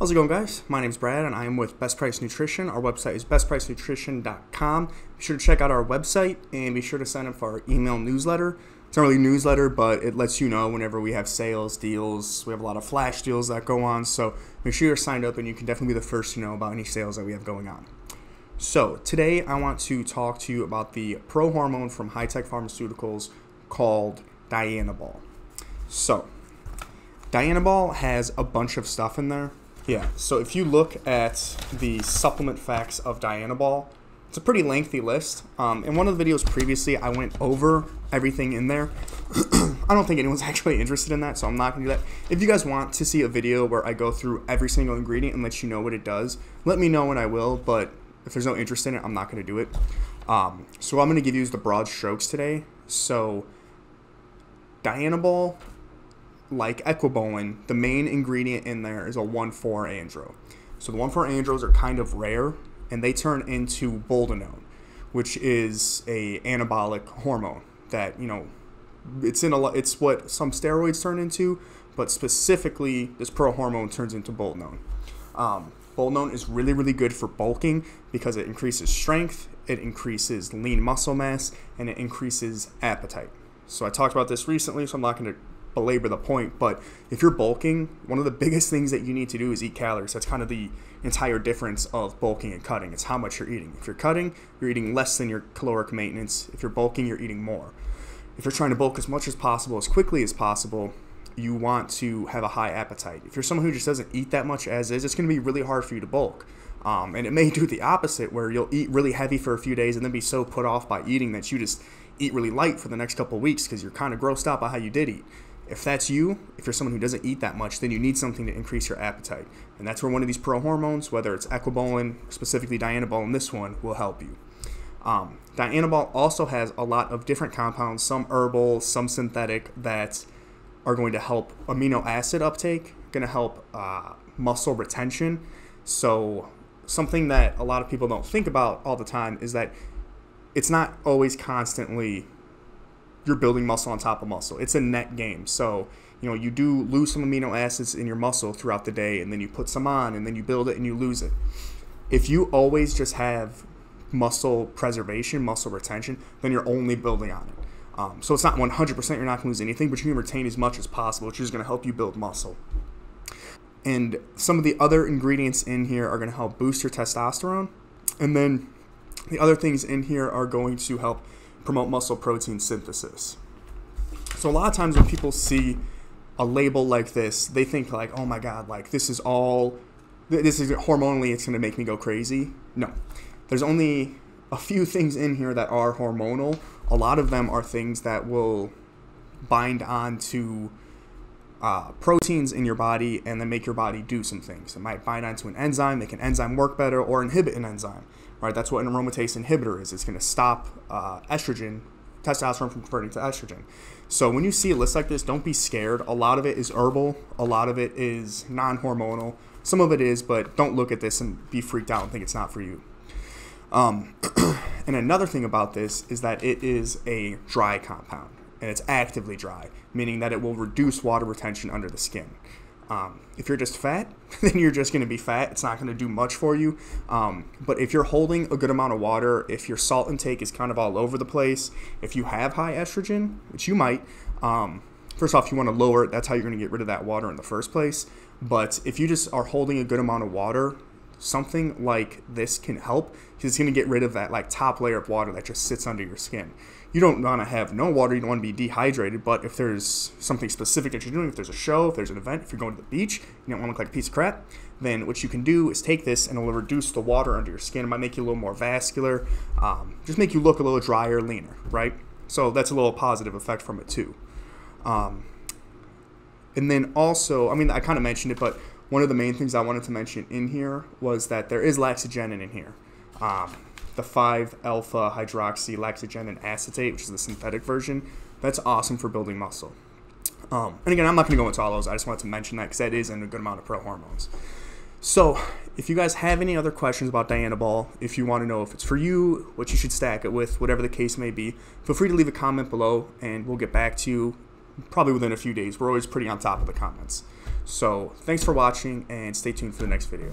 How's it going, guys? My name is Brad, and I am with Best Price Nutrition. Our website is bestpricenutrition.com. Be sure to check out our website and be sure to sign up for our email newsletter. It's not really a newsletter, but it lets you know whenever we have sales, deals. We have a lot of flash deals that go on, so make sure you're signed up and you can definitely be the first to know about any sales that we have going on. So, today I want to talk to you about the pro hormone from Hi-Tech Pharmaceuticals called Dianabol. So, Dianabol has a bunch of stuff in there yeah, so if you look at the supplement facts of Dianabol, it's a pretty lengthy list. Um, in one of the videos previously, I went over everything in there. I don't think anyone's actually interested in that, so I'm not going to do that. If you guys want to see a video where I go through every single ingredient and let you know what it does, let me know and I will, but if there's no interest in it, I'm not going to do it. Um, so I'm going to give you the broad strokes today. So Dianabol like Equibolin, the main ingredient in there is a 1,4-andro. So the 1,4-andros are kind of rare, and they turn into boldenone, which is a anabolic hormone that you know it's in a. It's what some steroids turn into, but specifically this pro hormone turns into boldenone. Um, boldenone is really really good for bulking because it increases strength, it increases lean muscle mass, and it increases appetite. So I talked about this recently, so I'm not going to belabor the point, but if you're bulking, one of the biggest things that you need to do is eat calories. That's kind of the entire difference of bulking and cutting. It's how much you're eating. If you're cutting, you're eating less than your caloric maintenance. If you're bulking, you're eating more. If you're trying to bulk as much as possible, as quickly as possible, you want to have a high appetite. If you're someone who just doesn't eat that much as is, it's going to be really hard for you to bulk. Um, and it may do the opposite, where you'll eat really heavy for a few days and then be so put off by eating that you just eat really light for the next couple weeks because you're kind of grossed out by how you did eat. If that's you, if you're someone who doesn't eat that much, then you need something to increase your appetite. And that's where one of these pro hormones, whether it's equibolin, specifically dianabol in this one, will help you. Um, dianabol also has a lot of different compounds, some herbal, some synthetic, that are going to help amino acid uptake, going to help uh, muscle retention. So, something that a lot of people don't think about all the time is that it's not always constantly you're building muscle on top of muscle. It's a net game. So, you know, you do lose some amino acids in your muscle throughout the day, and then you put some on, and then you build it and you lose it. If you always just have muscle preservation, muscle retention, then you're only building on it. Um, so it's not 100% you're not going to lose anything, but you can retain as much as possible, which is going to help you build muscle. And some of the other ingredients in here are going to help boost your testosterone. And then the other things in here are going to help promote muscle protein synthesis. So a lot of times when people see a label like this, they think like, "Oh my god, like this is all this is hormonally it's going to make me go crazy." No. There's only a few things in here that are hormonal. A lot of them are things that will bind on to uh, proteins in your body and then make your body do some things. It might bind onto an enzyme, make an enzyme work better, or inhibit an enzyme right? That's what an aromatase inhibitor is. It's going to stop uh, estrogen, testosterone from converting to estrogen. So when you see a list like this, don't be scared. A lot of it is herbal. A lot of it is non-hormonal. Some of it is, but don't look at this and be freaked out and think it's not for you. Um, and another thing about this is that it is a dry compound, and it's actively dry, meaning that it will reduce water retention under the skin. Um, if you're just fat, then you're just going to be fat. It's not going to do much for you. Um, but if you're holding a good amount of water, if your salt intake is kind of all over the place, if you have high estrogen, which you might, um, first off, you want to lower it. That's how you're going to get rid of that water in the first place. But if you just are holding a good amount of water, something like this can help because it's going to get rid of that like top layer of water that just sits under your skin you don't want to have no water. You don't want to be dehydrated. But if there's something specific that you're doing, if there's a show, if there's an event, if you're going to the beach, you don't want to look like a piece of crap. Then what you can do is take this and it will reduce the water under your skin. It might make you a little more vascular, um, just make you look a little drier, leaner, right? So that's a little positive effect from it too. Um, and then also, I mean, I kind of mentioned it, but one of the main things I wanted to mention in here was that there is laxagenin in here. Um, the 5 alpha hydroxy laxagenin acetate, which is the synthetic version. That's awesome for building muscle. Um, and again, I'm not going to go into all those. I just wanted to mention that because that is in a good amount of pro hormones. So, if you guys have any other questions about Dianabol, if you want to know if it's for you, what you should stack it with, whatever the case may be, feel free to leave a comment below and we'll get back to you probably within a few days. We're always pretty on top of the comments. So thanks for watching and stay tuned for the next video.